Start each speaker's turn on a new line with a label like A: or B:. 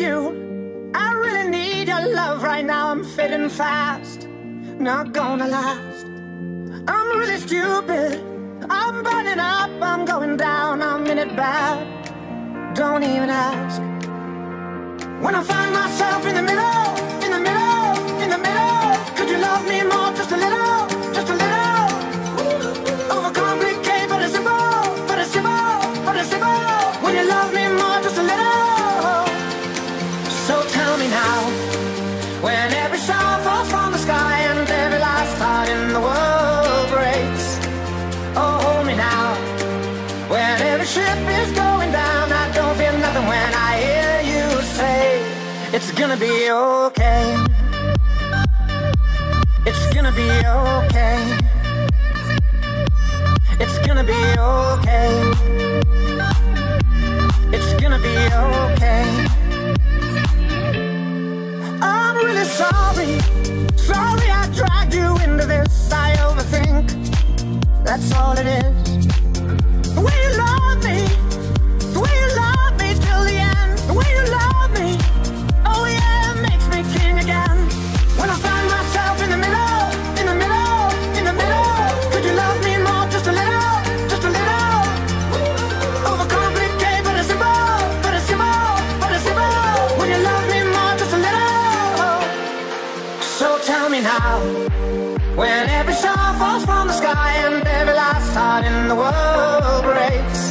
A: you. I really need your love right now. I'm fading fast, not gonna last. I'm really stupid. I'm burning up, I'm going down, I'm in it bad. Don't even ask. When I find myself in the middle, gonna be okay. It's gonna be okay. It's gonna be okay. tell me now. When every star falls from the sky And every last heart in the world breaks